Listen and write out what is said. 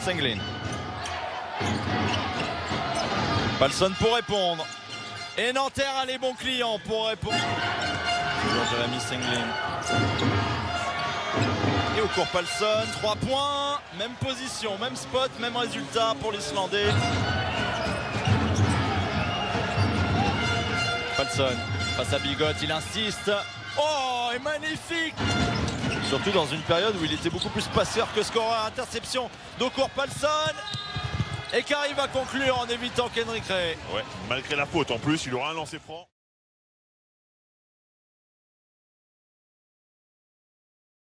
Senglin. Palson pour répondre. Et Nanterre a les bons clients pour répondre. Toujours Jérémy Senglin. Et au cours Palson, 3 points, même position, même spot, même résultat pour l'Islandais. Palson face à Bigot, il insiste. Oh, et magnifique Surtout dans une période où il était beaucoup plus passeur que scoreur. Interception d'Ocour Palson. Et qui arrive à conclure en évitant qu'Henrik Ray. Ouais, malgré la faute en plus, il aura un lancer franc.